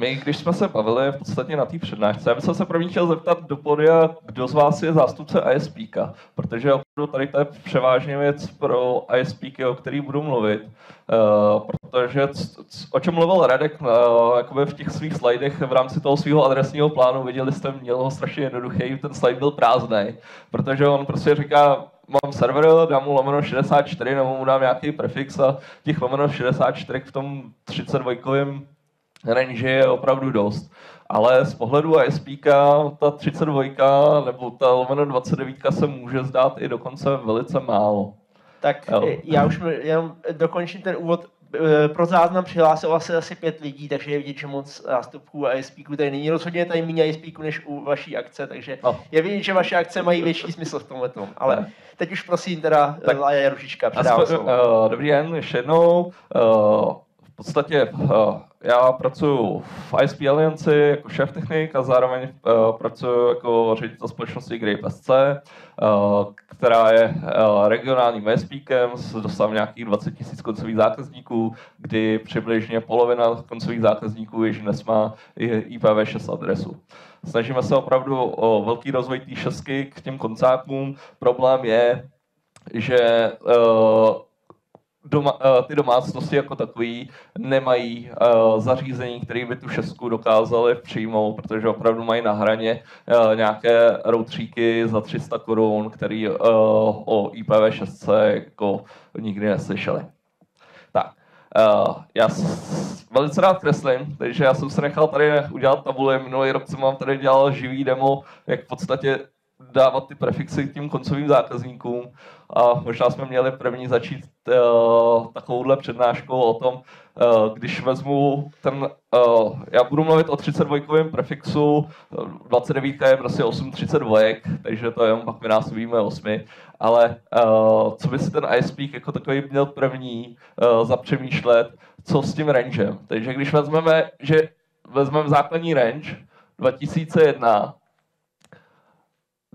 my, když jsme se bavili v podstatě na té přednášce, já bych se první chtěl zeptat do podia, kdo z vás je zástupce ISP, protože opravdu tady to je převážně věc pro ISP, o který budu mluvit, uh, protože o čem mluvil Radek uh, v těch svých slidech v rámci toho svého adresního plánu, viděli jste, měl ho strašně jednoduchý, ten slide byl prázdný, protože on prostě říká, mám server, dám mu lomeno 64, nebo mu dám nějaký prefix a těch lomeno 64 v tom 32 range je opravdu dost. Ale z pohledu ISP ta 32 nebo ta lomeno 29 se může zdát i dokonce velice málo. Tak jo. já už jenom dokončím ten úvod. E, pro záznam přihlásilo se asi pět lidí, takže je vidět, že moc zástupků a ISP tady není. Rozhodně tady méně ISP než u vaší akce, takže no. je vidět, že vaše akce mají větší smysl v tomhle tom. Ale ne. teď už prosím teda tak, Lája Jarušička, předávám uh, Dobrý den, ještě jednou. Uh, v podstatě uh, já pracuji v ISP Alliance jako šéf technik a zároveň uh, pracuji jako ředitel společnosti Grape SC, uh, která je uh, regionálním ISPkem s nějakých 20 000 koncových zákazníků, kdy přibližně polovina koncových zákazníků již dnes má IPv6 adresu. Snažíme se opravdu o velký rozvoj té šestky k těm koncákům. Problém je, že uh, doma, uh, ty domácnosti jako takový nemají uh, zařízení, které by tu šestku dokázaly přijmout, protože opravdu mají na hraně uh, nějaké routříky za 300 korun, který uh, o IPv6 jako nikdy neslyšeli. Tak, já velice rád kreslím, takže já jsem se nechal tady udělat tabule. Minulý rok jsem vám tady dělal živý demo, jak v podstatě dávat ty prefixy k tím koncovým zákazníkům a možná jsme měli první začít uh, takovouhle přednáškou o tom, uh, když vezmu ten, uh, já budu mluvit o 32 prefixu, 29 je prostě 832, takže to je pak vynásobíme 8, ale uh, co by si ten ISP jako takový měl první uh, zapřemýšlet, co s tím rangem. Takže když vezmeme, že vezmeme základní range 2001,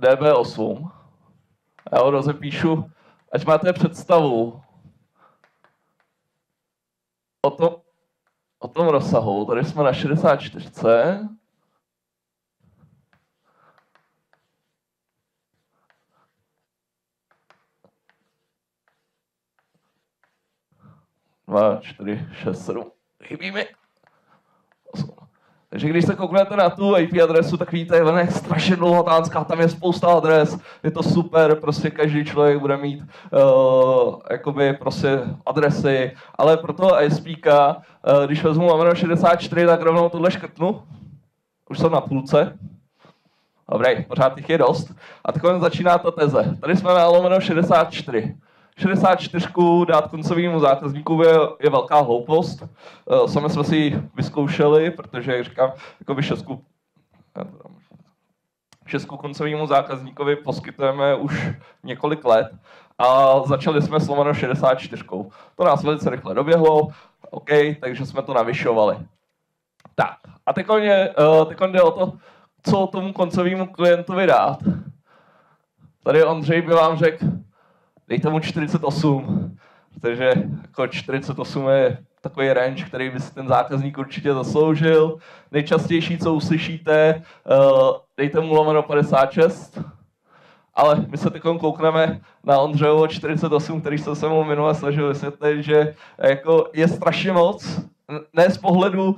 DB8. Já ho rozepíšu, ať máte představu o, to, o tom rozsahu. Tady jsme na 64. Dva, čtyři, šest, sedm. Chybí mi. Takže když se kouknete na tu IP adresu, tak víte, ona je strašně dlouhotánská, tam je spousta adres, je to super, prostě každý člověk bude mít uh, jakoby prostě adresy, ale pro toho ISPka, uh, když vezmu lomeno 64, tak rovnou tohle škrtnu, už jsem na půlce, Dobrý, pořád těch je dost. A takhle začíná ta teze. Tady jsme na lomeno 64. 64 dát koncovému zákazníku je, je velká hloupost. Uh, sami jsme si ji vyzkoušeli, protože, jak říkám, jako by šestku, šestku koncovému zákazníkovi poskytujeme už několik let a začali jsme s lomeno 64. To nás velice rychle doběhlo, OK, takže jsme to navyšovali. Tak, a teď uh, jde o to, co tomu koncovému klientovi dát. Tady Ondřej by vám řekl, dejte mu 48, protože jako 48 je takový range, který by si ten zákazník určitě zasloužil. Nejčastější, co uslyšíte, uh, dejte mu lomeno 56, ale my se teď koukneme na Ondřejovo 48, který jsem se mu minule snažil vysvětlit, že jako je strašně moc, ne z pohledu, uh,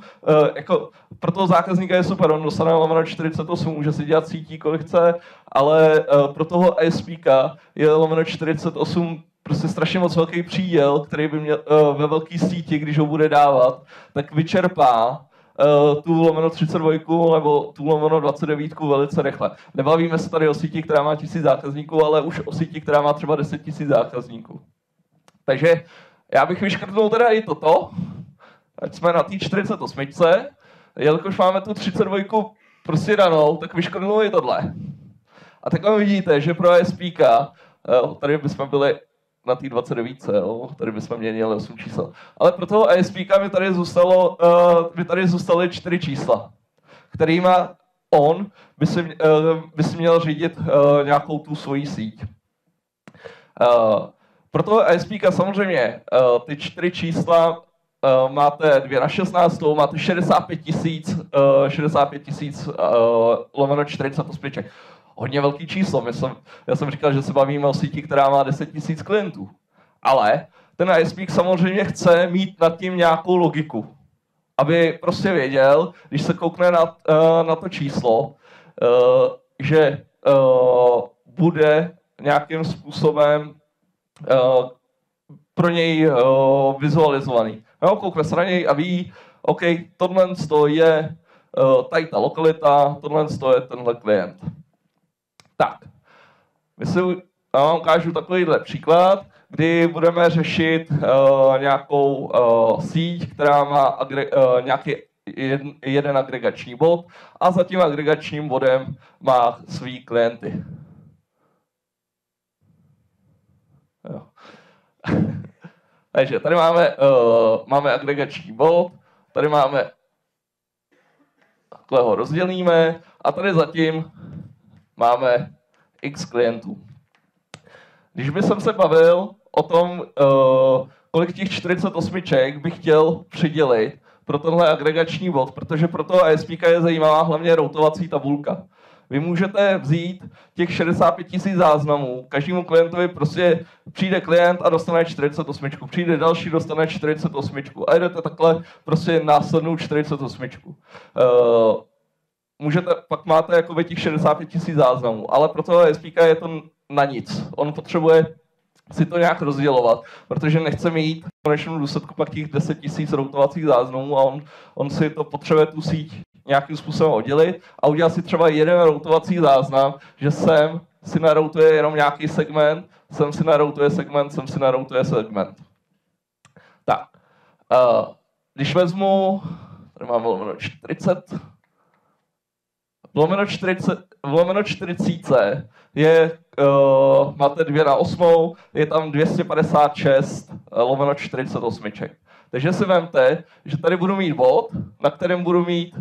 jako pro toho zákazníka je super, on dostane lomeno 48, může si dělat sítí, kolik chce, ale uh, pro toho ISPka je lomeno 48 prostě strašně moc velký příděl, který by měl uh, ve velké síti, když ho bude dávat, tak vyčerpá uh, tu lomeno 32 nebo tu lomeno 29 velice rychle. Nebavíme se tady o síti, která má tisíc zákazníků, ale už o síti, která má třeba 10 tisíc zákazníků. Takže já bych vyškrtnul teda i toto, ať jsme na té 48, jelikož máme tu 32 prostě danou, tak vyškrtnul i tohle. A tak vidíte, že pro SPK, eh, tady bychom byli na té 29, jo? tady bychom měnili 8 čísel. Ale pro toho ISPK mi tady, zůstalo, uh, by tady zůstaly 4 čísla, kterýma on by si, uh, by si měl řídit uh, nějakou tu svoji síť. Uh, pro toho ISPK samozřejmě uh, ty čtyři čísla uh, máte 2 na 16, máte 65 tisíc, uh, 65 tisíc uh, lomeno 40 spliček. Hodně velký číslo. My jsem, já jsem říkal, že se bavíme o síti, která má 10 tisíc klientů. Ale ten ISP samozřejmě chce mít nad tím nějakou logiku. Aby prostě věděl, když se koukne na, uh, na to číslo, uh, že uh, bude nějakým způsobem uh, pro něj uh, vizualizovaný. Jo, koukne se na něj a ví, OK, tohle je uh, tady ta lokalita, tohle je tenhle klient. Tak, my si, já vám ukážu takovýhle příklad, kdy budeme řešit uh, nějakou uh, síť, která má agre- uh, nějaký jeden, jeden agregační bod a za tím agregačním bodem má svý klienty. Jo. Takže tady máme, uh, máme agregační bod, tady máme, takhle ho rozdělíme a tady zatím máme x klientů. Když bych se bavil o tom, uh, kolik těch 48 bych chtěl přidělit pro tenhle agregační bod, protože pro toho ASP je zajímavá hlavně routovací tabulka. Vy můžete vzít těch 65 tisíc záznamů, každému klientovi prostě přijde klient a dostane 48, přijde další, dostane 48 a jdete takhle prostě následnou 48. Uh, eh, můžete, pak máte jako těch 65 tisíc záznamů, ale pro toho SPK je to na nic. On potřebuje si to nějak rozdělovat, protože nechce mít v konečném důsledku pak těch 10 tisíc routovacích záznamů a on, on si to potřebuje tu síť nějakým způsobem oddělit a udělat si třeba jeden routovací záznam, že sem si naroutuje jenom nějaký segment, sem si naroutuje segment, sem si naroutuje segment. Tak, uh, když vezmu, tady mám lomeno 40, lomeno 40, lomeno 40 je, uh, máte 2 na 8, je tam 256 lomeno 48. Takže si vemte, že tady budu mít bod, na kterém budu mít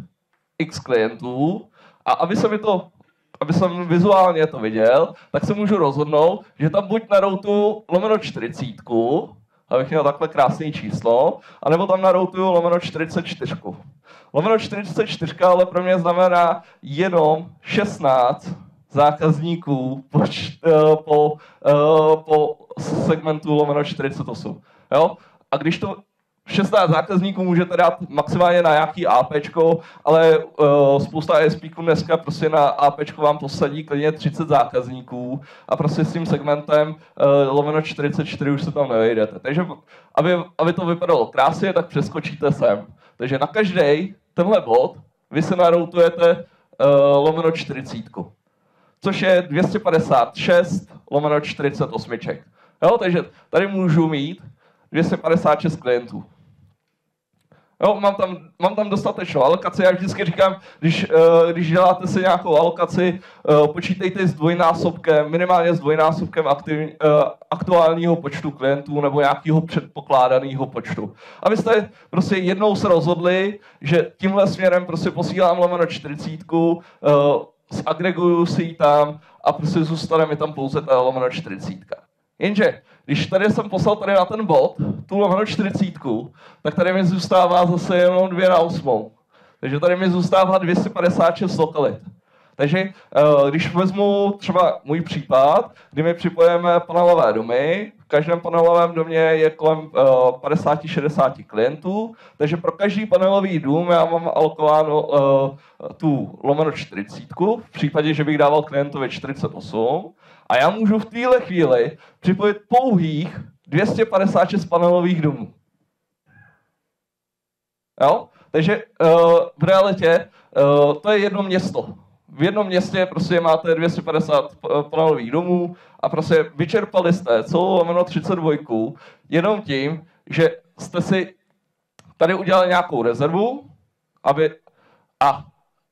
x klientů a aby se mi to aby jsem vizuálně to viděl, tak se můžu rozhodnout, že tam buď na routu lomeno 40, abych měl takhle krásné číslo, anebo tam na routu lomeno 44. Lomeno 44 ale pro mě znamená jenom 16 zákazníků po, uh, po, uh, po segmentu lomeno 48. Jo? A když to 16 zákazníků můžete dát maximálně na nějaký AP, ale uh, spousta ESP dneska prostě na AP vám posadí klidně 30 zákazníků a prostě s tím segmentem uh, lomeno 44 už se tam nevejdete. Takže aby, aby to vypadalo krásně, tak přeskočíte sem. Takže na každý tenhle bod vy se naroutujete uh, lomeno 40 což je 256 lomeno 48. Jo, takže tady můžu mít 256 klientů. Jo, mám, tam, mám tam dostatečnou alokaci. Já vždycky říkám, když, uh, když děláte si nějakou alokaci, uh, počítejte s dvojnásobkem, minimálně s dvojnásobkem aktiv, uh, aktuálního počtu klientů nebo nějakého předpokládaného počtu. Abyste prostě jednou se rozhodli, že tímhle směrem prostě posílám lomeno 40, uh, zagreguju si ji tam a prostě zůstane mi tam pouze ta lomeno 40. Jenže, když tady jsem poslal tady na ten bod, tu lomeno 40, tak tady mi zůstává zase jenom 2 na 8. Takže tady mi zůstává 256 lokalit. Takže eh, když vezmu třeba můj případ, kdy my připojeme panelové domy, v každém panelovém domě je kolem 50-60 eh, klientů, takže pro každý panelový dům já mám alokováno eh, tu lomeno 40, v případě, že bych dával klientovi 48, a já můžu v téhle chvíli připojit pouhých 256 panelových domů. Jo? Takže uh, v realitě uh, to je jedno město v jednom městě prostě máte 250 panelových domů a prostě vyčerpali jste celou lomeno 32 jenom tím, že jste si tady udělali nějakou rezervu, aby a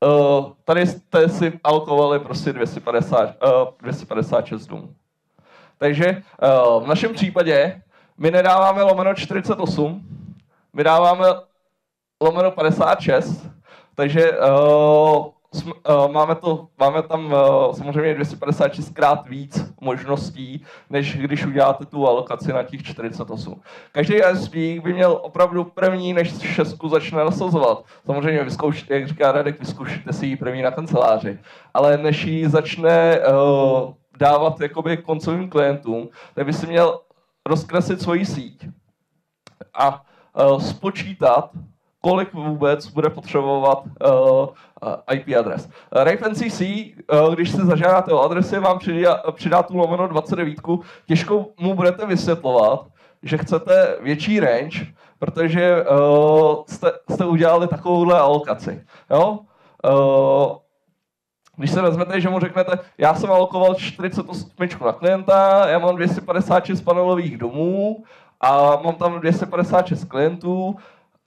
uh, tady jste si alokovali prostě 250, uh, 256 domů. Takže uh, v našem případě my nedáváme lomeno 48, my dáváme lomeno 56, takže uh, uh, máme, to, máme tam uh, samozřejmě 256 krát víc možností, než když uděláte tu alokaci na těch 48. Každý ISP by měl opravdu první, než šestku začne nasazovat. Samozřejmě vyzkoušet, jak říká Radek, vyzkoušíte si ji první na kanceláři. Ale než ji začne uh, dávat jakoby koncovým klientům, tak by si měl rozkreslit svoji síť a uh, spočítat, kolik vůbec bude potřebovat uh, IP adres. Rape NCC, uh, když si zažádáte o adresy, vám přidá, přidá tu lomeno 29, těžko mu budete vysvětlovat, že chcete větší range, protože uh, jste, jste udělali takovouhle alokaci. Jo? Uh, když se vezmete, že mu řeknete, já jsem alokoval 48 na klienta, já mám 256 panelových domů a mám tam 256 klientů,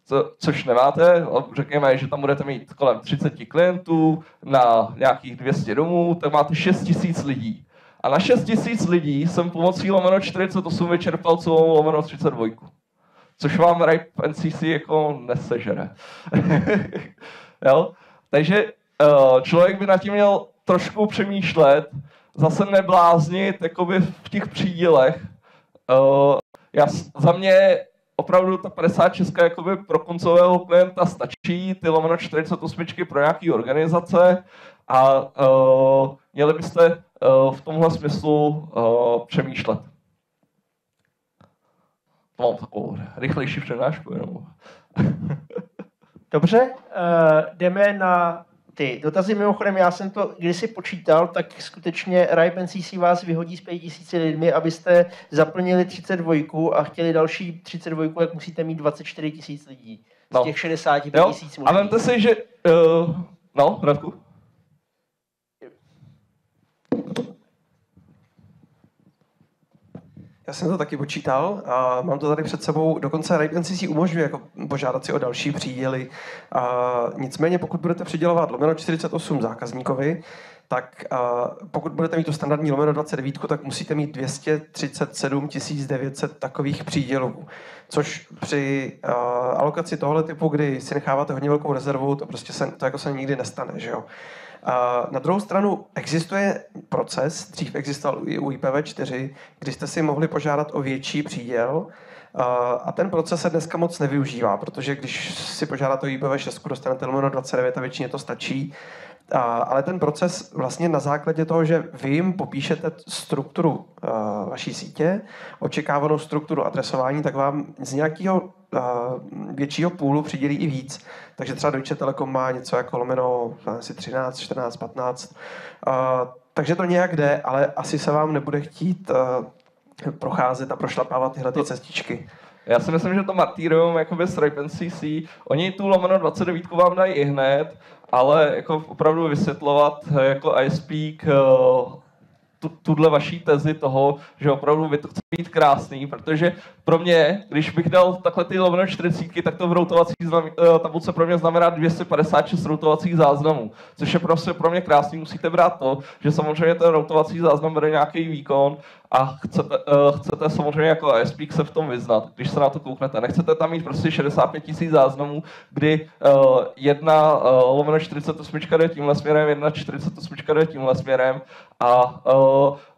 co, což nemáte, řekněme, že tam budete mít kolem 30 klientů na nějakých 200 domů, tak máte 6000 lidí. A na 6000 lidí jsem pomocí lomeno 48 vyčerpal celou lomeno 32. Což vám RIPE NCC jako nesežere. jo? Takže uh, člověk by na tím měl trošku přemýšlet, zase nebláznit jakoby v těch přídělech. Uh, já, za mě opravdu ta 56 jakoby pro koncového klienta stačí, ty lomeno 48 pro nějaký organizace a uh, měli byste uh, v tomhle smyslu uh, přemýšlet. Mám takovou rychlejší přednášku jenom. Dobře, uh, jdeme na ty dotazy. Mimochodem, já jsem to kdysi počítal, tak skutečně Ripe CC vás vyhodí s 5000 lidmi, abyste zaplnili 32 a chtěli další 32, jak musíte mít 24 tisíc lidí. Z no. těch 65 tisíc A vemte si, že... Uh, no, Radku. Já jsem to taky počítal a mám to tady před sebou. Dokonce Raid NCC umožňuje jako požádat si o další příděly. A nicméně, pokud budete přidělovat lomeno 48 zákazníkovi, tak a pokud budete mít tu standardní lomeno 29, tak musíte mít 237 900 takových přídělů. Což při uh, alokaci tohle typu, kdy si necháváte hodně velkou rezervu, to prostě se, to jako se nikdy nestane. Že jo? Na druhou stranu existuje proces, dřív existoval i u IPv4, kdy jste si mohli požádat o větší příděl, a ten proces se dneska moc nevyužívá, protože když si požádáte o IPv6, dostanete lomeno 29 a většině to stačí. A, ale ten proces vlastně na základě toho, že vy jim popíšete strukturu vaší sítě, očekávanou strukturu adresování, tak vám z nějakého většího půlu přidělí i víc. Takže třeba Deutsche Telekom má něco jako lomeno asi 13, 14, 15. Uh, takže to nějak jde, ale asi se vám nebude chtít procházet a prošlapávat tyhle ty cestičky. Já si myslím, že to martýrium jakoby s Rape CC, oni tu lomeno 29 vám dají i hned, ale jako opravdu vysvětlovat jako iSpeak tuhle vaší tezi toho, že opravdu vy to chcete mít krásný, protože pro mě, když bych dal takhle ty lomeno 40, tak to v routovací eh, tabulce pro mě znamená 256 routovacích záznamů, což je prostě pro mě krásný. Musíte brát to, že samozřejmě ten routovací záznam bere nějaký výkon a chcete, uh, chcete samozřejmě jako ISP se v tom vyznat, když se na to kouknete. Nechcete tam mít prostě 65 tisíc záznamů, kdy uh, jedna lomeno 48 jde tímhle směrem, jedna 48 jde tímhle směrem a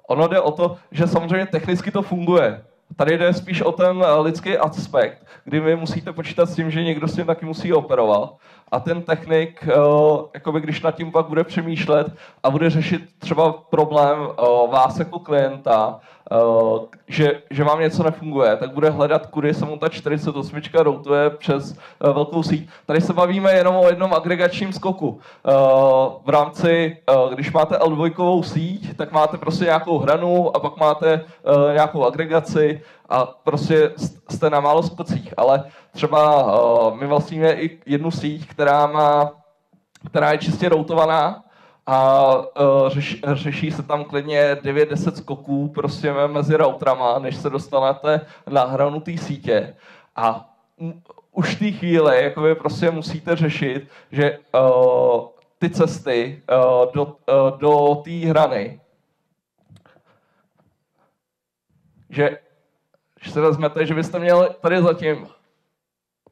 ono jde o to, že samozřejmě technicky to funguje. Tady jde spíš o ten lidský aspekt, kdy vy musíte počítat s tím, že někdo s tím taky musí operovat a ten technik, uh, jakoby když nad tím pak bude přemýšlet a bude řešit třeba problém uh, vás jako klienta, uh, že, že vám něco nefunguje, tak bude hledat, kudy se mu ta 48 routuje přes velkou síť. Tady se bavíme jenom o jednom agregačním skoku. V rámci, když máte L2 síť, tak máte prostě nějakou hranu a pak máte nějakou agregaci a prostě jste na málo skocích, ale třeba uh, my vlastníme i jednu síť, která má, která je čistě routovaná a uh, řeš, řeší se tam klidně 9-10 skoků prostě mezi routrama, než se dostanete na hranu té sítě. A už v té chvíli jakoby prostě musíte řešit, že uh, ty cesty uh, do, uh, do té hrany, že když se vezmete, že byste měli tady zatím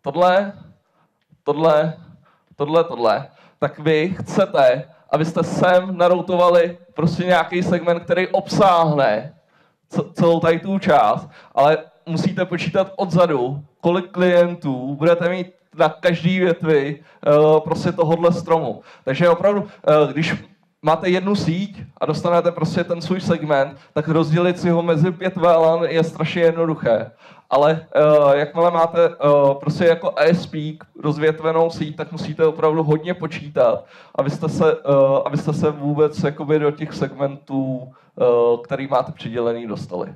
tohle, tohle, tohle, tohle, tak vy chcete, abyste sem naroutovali prostě nějaký segment, který obsáhne celou tady tu část, ale musíte počítat odzadu, kolik klientů budete mít na každý větvi uh, prostě tohohle stromu. Takže opravdu, uh, když máte jednu síť a dostanete prostě ten svůj segment, tak rozdělit si ho mezi pět VLAN je strašně jednoduché. Ale uh, jakmile máte uh, prostě jako ISP rozvětvenou síť, tak musíte opravdu hodně počítat, abyste se, uh, abyste se vůbec jakoby do těch segmentů, uh, který máte přidělený, dostali.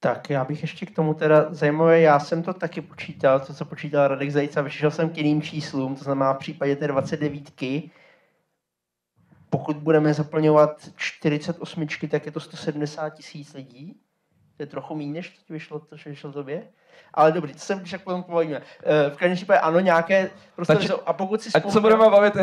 Tak já bych ještě k tomu teda zajímavé, já jsem to taky počítal, to, co počítal Radek Zajíc vyšel jsem k jiným číslům, to znamená v případě té 29 pokud budeme zaplňovat 48, tak je to 170 tisíc lidí. To je trochu méně, než to vyšlo, to, že vyšlo tobě. Ale dobrý, to se když tak potom povíme. Eh, v každém případě ano, nějaké prostě a pokud si spolu... Ať se budeme bavit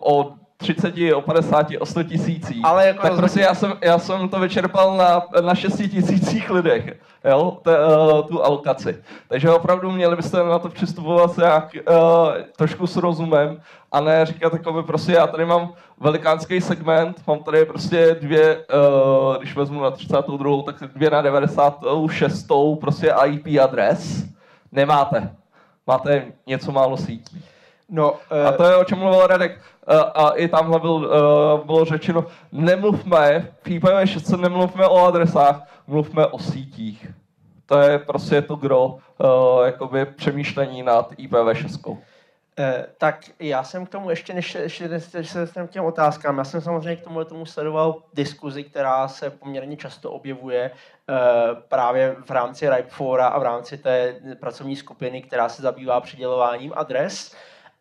o 30, o 50, o 100 tisících. Ale jako tak rozhodně... prostě já jsem, já jsem to vyčerpal na, na 6 tisících lidech, jo, te, uh, tu alokaci. Takže opravdu měli byste na to přistupovat jak uh, trošku s rozumem a ne říkat takové prostě já tady mám velikánský segment, mám tady prostě dvě, uh, když vezmu na 32, tak dvě na 96 prostě IP adres. Nemáte. Máte něco málo sítí. No, uh... A to je, o čem mluvil Radek. Uh, a i tamhle byl, uh, bylo řečeno, nemluvme, v IPv6 nemluvme o adresách, mluvme o sítích. To je prostě to gro uh, jakoby přemýšlení nad IPv6. Eh, tak já jsem k tomu ještě, než, ještě se k těm otázkám, já jsem samozřejmě k tomu, tomu sledoval diskuzi, která se poměrně často objevuje eh, právě v rámci Ripefora a v rámci té pracovní skupiny, která se zabývá přidělováním adres.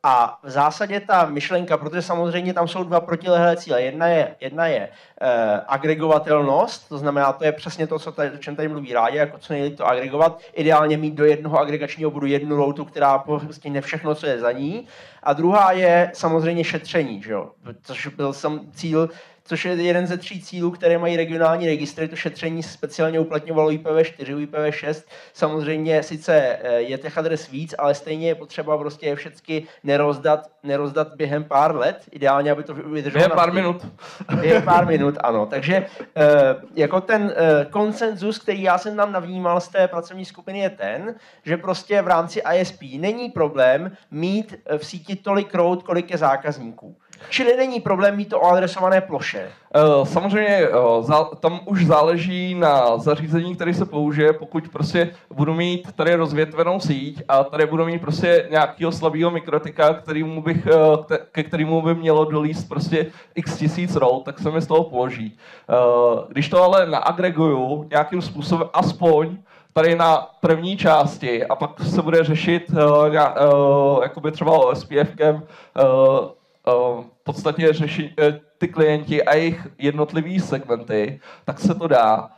A v zásadě ta myšlenka, protože samozřejmě tam jsou dva protilehlé cíle. Jedna je, jedna je eh, agregovatelnost, to znamená, to je přesně to, co tady, o čem tady mluví rádi, jako co nejlíp to agregovat. Ideálně mít do jednoho agregačního bodu jednu routu, která prostě všechno, co je za ní. A druhá je samozřejmě šetření, že jo? což byl sam cíl což je jeden ze tří cílů, které mají regionální registry. To šetření speciálně uplatňovalo IPv4, IPv6. Samozřejmě sice eh, je těch adres víc, ale stejně je potřeba prostě je všechny nerozdat, nerozdat během pár let. Ideálně, aby to vydrželo. Během pár minut. Během pár minut, ano. Takže eh, jako ten eh, konsenzus, který já jsem tam navnímal z té pracovní skupiny, je ten, že prostě v rámci ISP není problém mít v síti tolik rout, kolik je zákazníků. Čili není problém mít to o adresované ploše. Eh, samozřejmě eh, tam už záleží na zařízení, které se použije. Pokud prostě budu mít tady rozvětvenou síť a tady budu mít prostě nějakého slabého mikrotika, kterýmu bych, eh, ke kterému by mělo dolíst prostě x tisíc roll, tak se mi z toho položí. Když to ale naagreguju nějakým způsobem aspoň tady na první části a pak se bude řešit uh, uh, jakoby třeba OSPFkem uh, uh, v podstatě řeší uh, ty klienti a jejich jednotlivý segmenty, tak se to dá.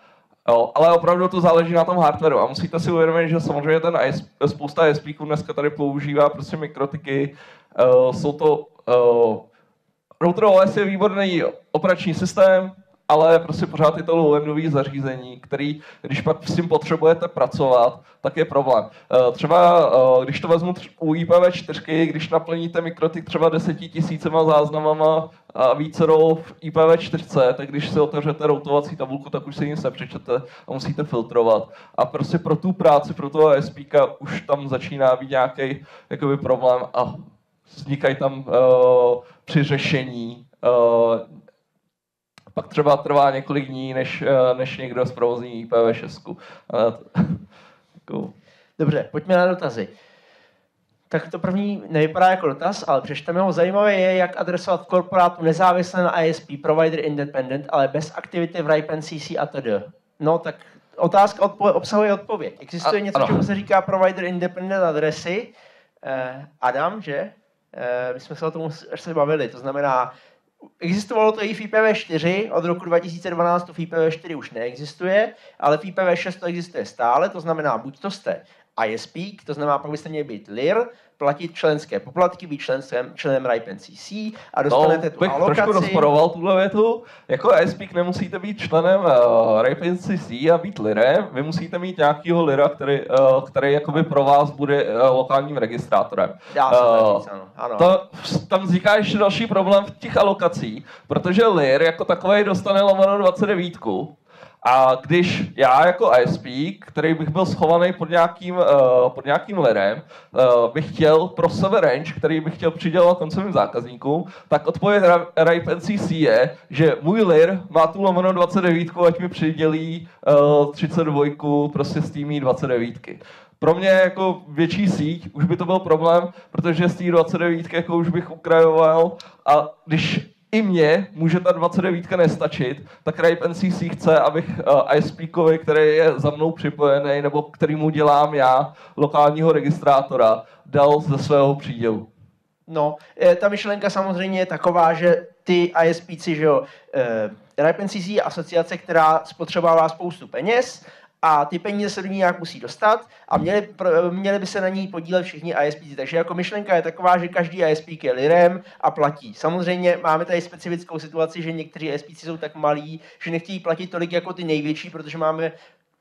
Jo, ale opravdu to záleží na tom hardwareu a musíte si uvědomit, že samozřejmě ten IS, spousta ISP dneska tady používá prostě mikrotiky, uh, jsou to uh, Router OS je výborný operační systém, ale prostě pořád je to low-endový zařízení, který, když pak s tím potřebujete pracovat, tak je problém. Eh, třeba, eh, když to vezmu u IPv4, když naplníte mikrotik třeba 10 tisícema záznamama a více v IPv4, tak když si otevřete routovací tabulku, tak už si nic nepřečete a musíte filtrovat. A prostě pro tu práci, pro toho ISP už tam začíná být nějaký jakoby, problém a vznikají tam uh, při řešení uh, pak třeba trvá několik dní, než, eh, než někdo zprovozní IPv6. Jako- Dobře, pojďme na dotazy. Tak to první nevypadá jako dotaz, ale přečteme ho. Zajímavé je, jak adresovat korporátu nezávisle na ISP, provider independent, ale bez aktivity v RIPE CC a td. No tak otázka odpo- obsahuje odpověď. Existuje a, něco, čemu se říká provider independent adresy. Eh, Adam, že? Eh, my jsme se o tom až se bavili. To znamená, Existovalo to i v IPv4, od roku 2012 to v IPv4 už neexistuje, ale v IPv6 to existuje stále, to znamená, buď to jste ISP, to znamená, pak byste měli být LIR, platit členské poplatky, být členem RIPE NCC a dostanete no, tu bych alokaci. trošku rozporoval tuhle větu. Jako ISP nemusíte být členem uh, RIPE NCC a být lirem, vy musíte mít nějakýho lira, který, uh, který jakoby pro vás bude uh, lokálním registrátorem. Dá se uh, říct, ano. ano. To, tam vzniká ještě další problém v těch alokacích, protože lir jako takový dostane lomeno 29, a když já jako ISP, který bych byl schovaný pod nějakým, uh, pod nějakým lerem, uh, bych chtěl pro sebe range, který bych chtěl přidělat koncovým zákazníkům, tak odpověď RIPE NCC je, že můj lir má tu lomeno 29, ať mi přidělí uh, 32 prostě s tými 29. Pro mě jako větší síť už by to byl problém, protože z té 29 jako už bych ukrajoval a když i mě může ta 29 nestačit, tak Ripe NCC chce, abych uh, eh, ISP-kovi, který je za mnou připojený, nebo kterýmu dělám já, lokálního registrátora, dal ze svého přídělu. No, ta myšlenka samozřejmě je taková, že ty ISPci, že jo, uh, Ripe NCC je asociace, která spotřebává spoustu peněz a ty peníze se do ní nějak musí dostat a měli, měli by se na ní podílet všichni ISP. Takže jako myšlenka je taková, že každý ISP je lirem a platí. Samozřejmě máme tady specifickou situaci, že někteří ISP jsou tak malí, že nechtějí platit tolik jako ty největší, protože máme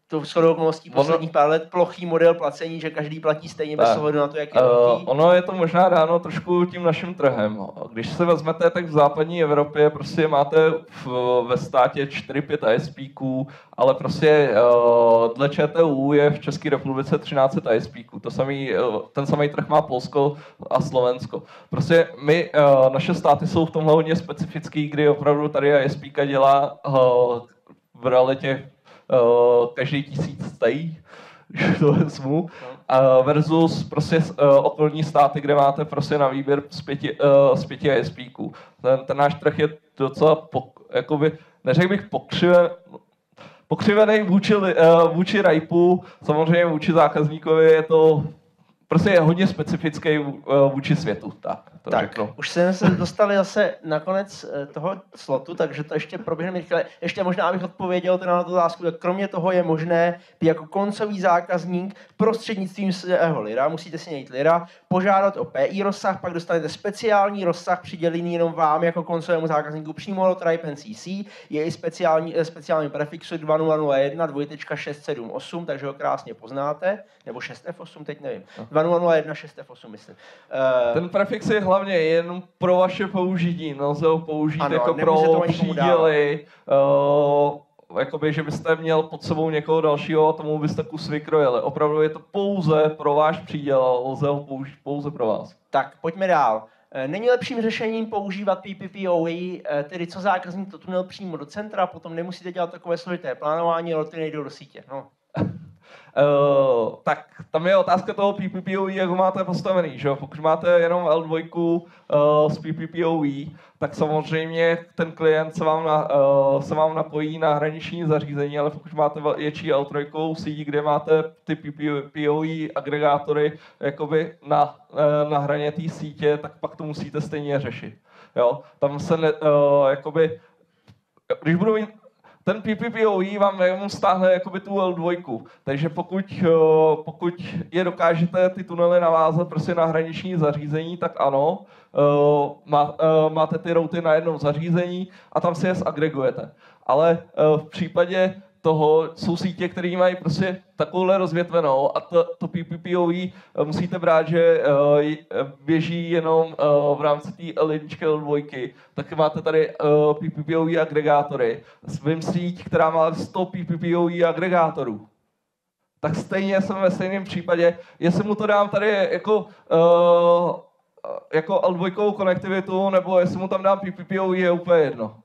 to v shodou okolností posledních pár let plochý model placení, že každý platí stejně bez ohledu na to, jak je uh, Ono je to možná dáno trošku tím naším trhem. Když se vezmete, tak v západní Evropě prostě máte v, ve státě 4-5 ISPků, ale prostě uh, dle ČTU je v České republice 13 ISPků. To samý, uh, ten samý trh má Polsko a Slovensko. Prostě my, uh, naše státy jsou v tomhle hodně specifický, kdy opravdu tady ISPka dělá uh, v realitě uh, každý tisíc stojí, když to vezmu, uh, versus prostě uh, okolní státy, kde máte prostě na výběr z pěti, uh, z pěti. Ten, ten náš trh je docela, pok, jakoby, neřekl bych pokřiven, pokřivený vůči, uh, vůči RIPu, samozřejmě vůči zákazníkovi je to prostě je hodně specifický vůči světu. Tak to tak, řeknu. už jsme se dostali zase na konec eh, toho slotu, takže to ještě proběhneme rychle. Ještě možná, abych odpověděl teda na tu otázku, tak kromě toho je možné jako koncový zákazník prostřednictvím svého lira, musíte si najít lira, požádat o PI rozsah, pak dostanete speciální rozsah přidělený jenom vám jako koncovému zákazníku přímo do Tripe NCC, je i speciální, eh, speciální prefixu 2001 2.678, takže ho krásně poznáte, nebo 6F8, teď nevím. 2001 6F8, myslím. Uh, Ten prefix je hlavně jenom pro vaše použití, nelze ho použít ano, jako pro příděly, uh, jakoby, že byste měl pod sebou někoho dalšího a tomu byste kus vykrojili. Opravdu je to pouze pro váš příděl, lze ho použít pouze pro vás. Tak, pojďme dál. Eh, není lepším řešením používat PPPoE, eh, tedy co zákazník to tunel přímo do centra, potom nemusíte dělat takové složité plánování, ale ty nejdou do sítě. No. Uh, tak tam je otázka toho PPPoE, jak ho máte postavený. Že? Pokud máte jenom L2 uh, s PPPoE, tak samozřejmě ten klient se vám, na, uh, se vám napojí na hraniční zařízení, ale pokud máte větší L3 síť, kde máte ty PPPoE agregátory jakoby na, uh, na hraně té sítě, tak pak to musíte stejně řešit. Jo? Tam se ne, uh, jakoby, když budu mít ten PPPoE vám jenom stáhne jakoby tu L2. Takže pokud, eh, pokud je dokážete ty tunely navázat prostě na hraniční zařízení, tak ano, eh, eh, máte ty routy na jednom zařízení a tam si je zagregujete. Ale v případě toho jsou sítě, které mají prostě takovouhle rozvětvenou a to, to PPPoE eh, musíte brát, že uh, běží jenom uh, v rámci té linčky L2, tak máte tady uh, PPPoE agregátory. Svým síť, která má 100 PPPoE agregátorů. Tak stejně jsem ve stejném případě, jestli mu to dám tady jako uh, jako L2 konektivitu, nebo jestli mu tam dám PPPoE, je úplně jedno.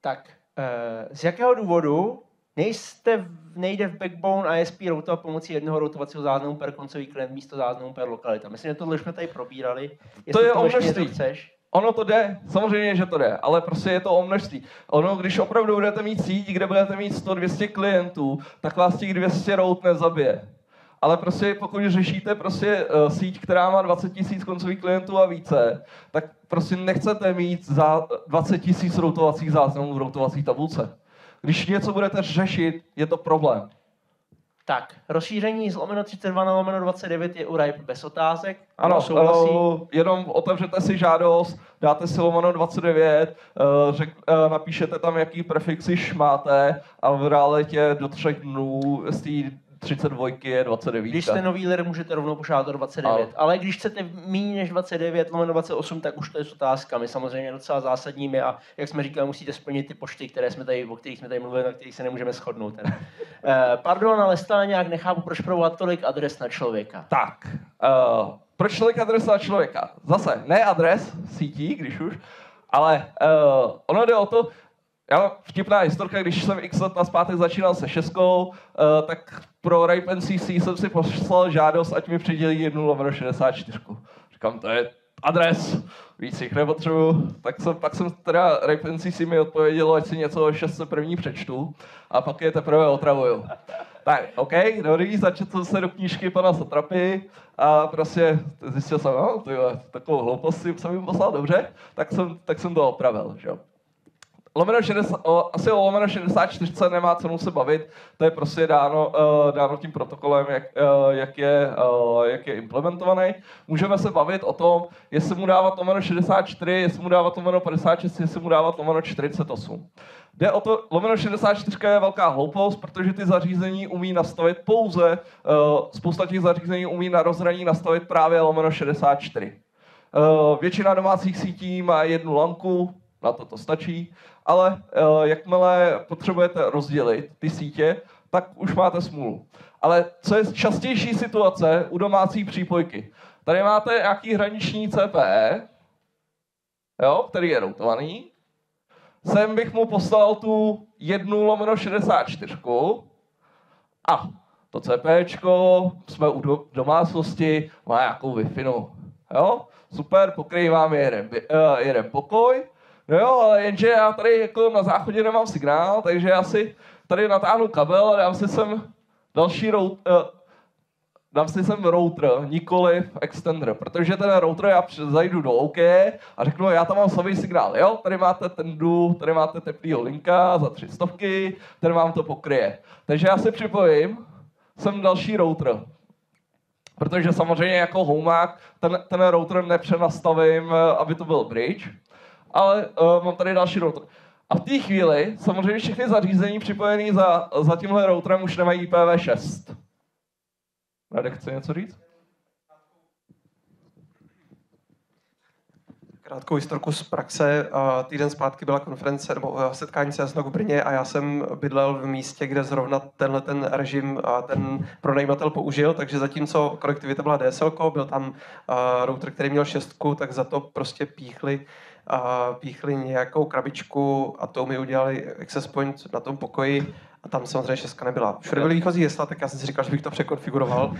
Tak, z jakého důvodu nejste, nejde v backbone ISP routovat pomocí jednoho routovacího záznamu per koncový klient místo záznamu per lokalita. Myslím, že tohle jsme tady probírali. to je o množství. Chceš. Ono to jde, samozřejmě, že to jde, ale prostě je to o množství. Ono, když opravdu budete mít síť, kde budete mít 100-200 klientů, tak vás těch 200 rout nezabije ale prostě pokud řešíte prostě uh, síť, která má 20 tisíc koncových klientů a více, tak prostě nechcete mít za 20 tisíc routovacích záznamů v routovací tabulce. Když něco budete řešit, je to problém. Tak, rozšíření z lomeno 32 na lomeno 29 je u RIPE bez otázek. Ano, souhlasí. uh, jenom otevřete si žádost, dáte si lomeno 29, uh, řek, uh, napíšete tam, jaký prefixy máte a v realitě do třech dnů z té 32 je 29. Když jste nový lir, můžete rovnou požádat o 29. Ano. Ale když chcete méně než 29, lomeno 28, tak už to je s otázkami. Samozřejmě docela zásadními a jak jsme říkali, musíte splnit ty pošty, které jsme tady, o kterých jsme tady mluvili, na kterých se nemůžeme shodnout. Teda. Eh, pardon, ale stále nějak nechápu, proč provovat tolik adres na člověka. Tak, uh, proč tolik adres na člověka? Zase, ne adres sítí, když už, ale uh, ono jde o to, já mám vtipná historka, když jsem x let naspátek začínal se šestkou, uh, tak pro Ripe NCC jsem si poslal žádost, ať mi přidělí jednu lomeno 64. Říkám, to je adres, víc jich nepotřebuju. Tak jsem, pak jsem teda Ripe NCC mi odpovědělo, ať si něco o šestce první přečtu a pak je teprve otravuju. Tak, OK, dobrý, začetl jsem se do knížky pana Satrapy a prostě zjistil jsem, no, jo, takovou hloupost jsem jim poslal dobře, tak jsem, tak jsem to opravil, že jo lomeno 60, o, asi o lomeno 64 nemá cenu se bavit, to je prostě dáno, uh, dáno tím protokolem, jak, uh, jak, je, uh, jak je implementovaný. Můžeme se bavit o tom, jestli mu dávat lomeno 64, jestli mu dávat lomeno 56, jestli mu dávat lomeno 48. Jde o to, lomeno 64 je velká hloupost, protože ty zařízení umí nastavit pouze, uh, spousta těch zařízení umí na rozhraní nastavit právě lomeno 64. Uh, většina domácích sítí má jednu lanku, na to to stačí, ale uh, jakmile potřebujete rozdělit ty sítě, tak už máte smůlu. Ale co je častější situace u domácí přípojky? Tady máte nějaký hraniční CPE, jo, který je routovaný. Sem bych mu poslal tu jednu lomeno 64 a to CPčko jsme u do, domácnosti, má nějakou wi Jo? Super, pokryjí vám jeden, uh, jeden pokoj, No jo, ale jenže já tady jako na záchodě nemám signál, takže já si tady natáhnu kabel a dám si sem další router, uh, dám si sem router, nikoli extender, protože ten router já zajdu do OK a řeknu, já tam mám slabý signál, jo, tady máte ten du, tady máte teplýho linka za tři stovky, ten vám to pokryje. Takže já si připojím sem další router, protože samozřejmě jako homák ten, ten router nepřenastavím, eh, aby to byl bridge, ale uh, mám tady další router. A v té chvíli samozřejmě všechny zařízení připojené za, za tímhle routerem už nemají IPv6. Radek chce něco říct? Krátkou historku z praxe. Týden zpátky byla konference nebo eh, setkání se v Brně a já jsem bydlel v místě, kde zrovna tenhle ten režim ten pronajímatel použil, takže zatímco konektivita byla DSL, byl tam router, který měl šestku, tak za to prostě píchli a píchli nějakou krabičku a to mi udělali access point na tom pokoji a tam samozřejmě šestka nebyla. Všude byly výchozí hesla, tak já jsem si říkal, že bych to překonfiguroval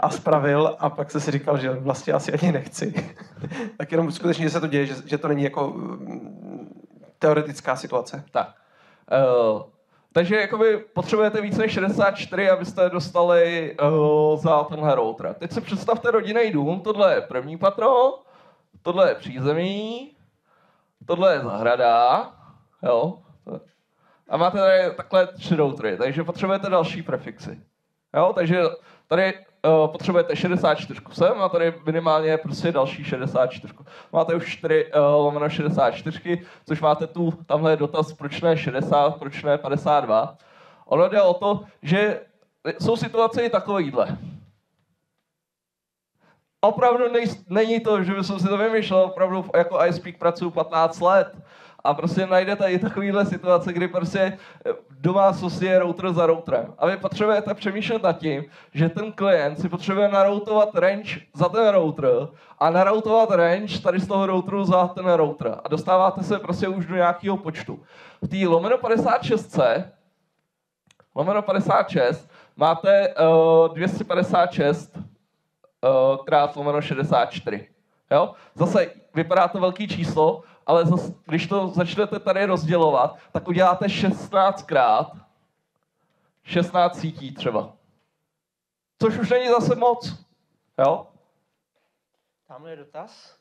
a spravil a pak jsem si říkal, že vlastně asi ani nechci. tak jenom skutečně, se to děje, že, že to není jako mm, teoretická situace. Tak. Uh, takže jakoby potřebujete více než 64, abyste dostali uh, za tenhle router. Teď si představte rodinný dům, tohle je první patro, tohle je přízemí, tohle je zahrada, jo, a máte tady takhle tři routery, takže potřebujete další prefixy. Jo, takže tady uh, potřebujete 64 sem a tady minimálně prostě další 64. Máte už 4 uh, lomeno 64, což máte tu, tamhle je dotaz, proč ne 60, proč ne 52. Ono jde o to, že jsou situace i takovýhle opravdu nej, není to, že bych si to vymýšlel, opravdu jako iSpeak pracuji 15 let a prostě najdete i takovýhle situace, kdy prostě eh, domácnosti je router za routerem. A vy potřebujete přemýšlet nad tím, že ten klient si potřebuje naroutovat range za ten router a naroutovat range tady z toho routeru za ten router. A dostáváte se prostě už do nějakého počtu. V té lomeno 56 lomeno 56 máte uh, 256 uh, krát lomeno 64. Jo? Zase vypadá to velký číslo, ale zase, když to začnete tady rozdělovat, tak uděláte 16 krát 16 sítí třeba. Což už není zase moc. Jo? Tamhle je dotaz.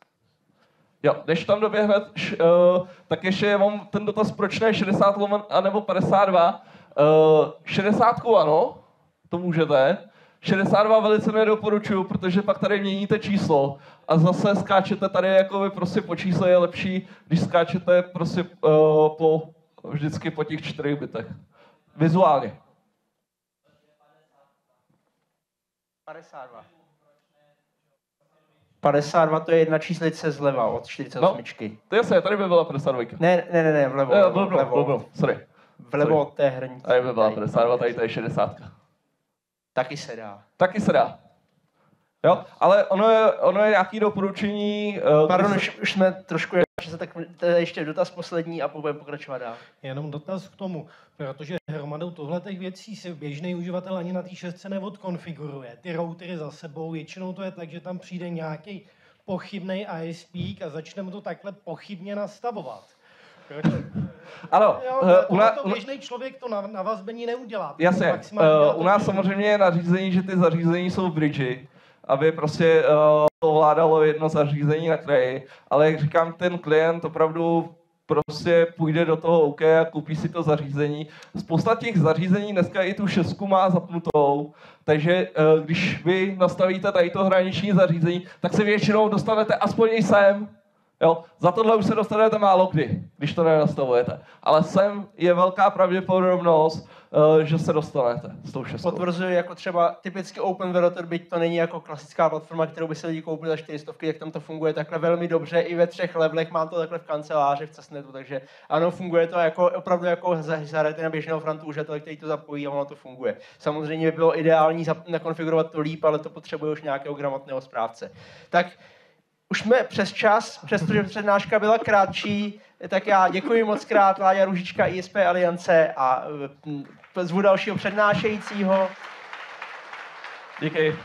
Jo, než tam doběhne, š, uh, tak ještě mám ten dotaz, proč ne 60 lomen, anebo 52. Uh, 60 ano, to můžete. 62 velice nedoporučuju, protože pak tady měníte číslo a zase skáčete tady jako vy prostě po čísle je lepší, když skáčete prostě uh, po, vždycky po těch čtyřech bitech. Vizuálně. 52. 52 to je jedna číslice zleva od 48. No, to je se, tady by byla 52. Ne, ne, ne, ne, vlevo. Ne, vlevo, vlevo, vlevo, sorry. Vlevo od té hranice. Tady by byla 52, tady to je 60. Taky se dá. Taky se dá. Jo, ale ono je, ono je nějaký doporučení... Uh, Pardon, se... už, už jsme trošku se tak to je ještě dotaz poslední a budeme pokračovat dál. Jenom dotaz k tomu, protože hromadou tohle věcí si běžný uživatel ani na té šestce neodkonfiguruje. Ty routery za sebou, většinou to je tak, že tam přijde nějaký pochybný ISP a začneme to takhle pochybně nastavovat. Ano, jo, uh, u nás, to běžný člověk to na, na vazbení neudělá. Jasně, uh, u nás samozřejmě je nařízení, že ty zařízení jsou v bridži, aby prostě uh, to ovládalo jedno zařízení na kraji, ale jak říkám, ten klient opravdu prostě půjde do toho OK a koupí si to zařízení. Spousta těch zařízení dneska i tu šestku má zapnutou, takže eh, když vy nastavíte tady to hraniční zařízení, tak se většinou dostanete aspoň i sem, Jo? Za tohle už se dostanete málo kdy, když to nenastavujete. Ale sem je velká pravděpodobnost, uh, že se dostanete s tou šestkou. Potvrzuji, jako třeba typicky Open Verotor, byť to není jako klasická platforma, kterou by se lidi koupili za 400, jak tam to funguje takhle velmi dobře, i ve třech levelech, mám to takhle v kanceláři v Cessnetu, takže ano, funguje to jako opravdu jako zahrajete na běžného frontu užitele, který to zapojí a ono to funguje. Samozřejmě by bylo ideální nakonfigurovat to líp, ale to potřebuje už nějakého gramotného správce. Tak už jsme přes čas, přestože přednáška byla krátší, tak já děkuji moc krát Láďa Ružička ISP Aliance a zvu dalšího přednášejícího. Díky.